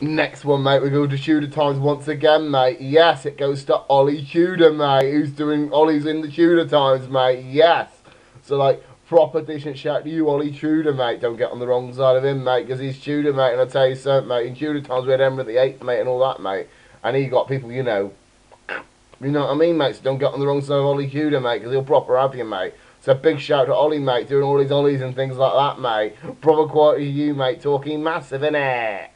Next one, mate, we go to Tudor Times once again, mate. Yes, it goes to Ollie Tudor, mate, who's doing Ollie's in the Tudor Times, mate. Yes. So, like, proper decent shout to you, Ollie Tudor, mate. Don't get on the wrong side of him, mate, because he's Tudor, mate. And I tell you something, mate, in Tudor Times we had Emma the 8th, mate, and all that, mate. And he got people, you know, you know what I mean, mate? So don't get on the wrong side of Ollie Tudor, mate, because he'll proper have you, mate. So big shout to Ollie, mate, doing all his ollies and things like that, mate. Proper quality you, mate, talking massive, innit?